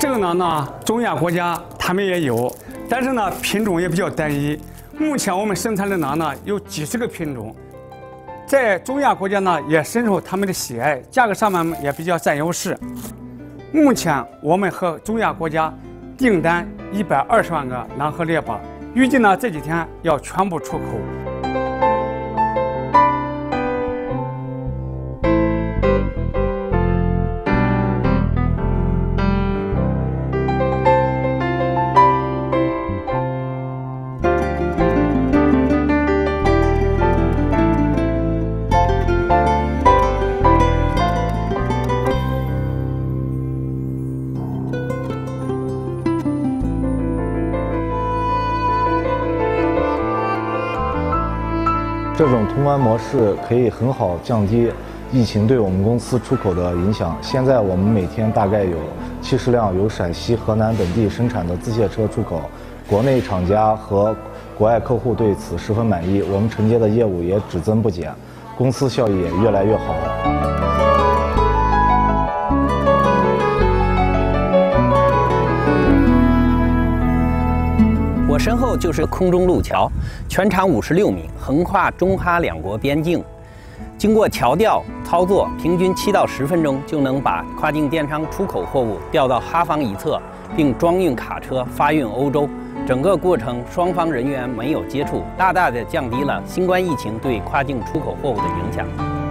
这个馕呢中亚国家他们也有但是呢品种也比较单一。目前我们生产的馕呢有几十个品种。在中亚国家呢也深受他们的喜爱，价格上面也比较占优势。目前我们和中亚国家订单一百二十万个南和猎豹，预计呢这几天要全部出口。这种通关模式可以很好降低疫情对我们公司出口的影响。现在我们每天大概有七十辆由陕西、河南等地生产的自卸车出口，国内厂家和国外客户对此十分满意，我们承接的业务也只增不减，公司效益也越来越好。我身后就是空中路桥，全长五十六米，横跨中哈两国边境。经过桥吊操作，平均七到十分钟就能把跨境电商出口货物调到哈方一侧，并装运卡车发运欧洲。整个过程双方人员没有接触，大大的降低了新冠疫情对跨境出口货物的影响。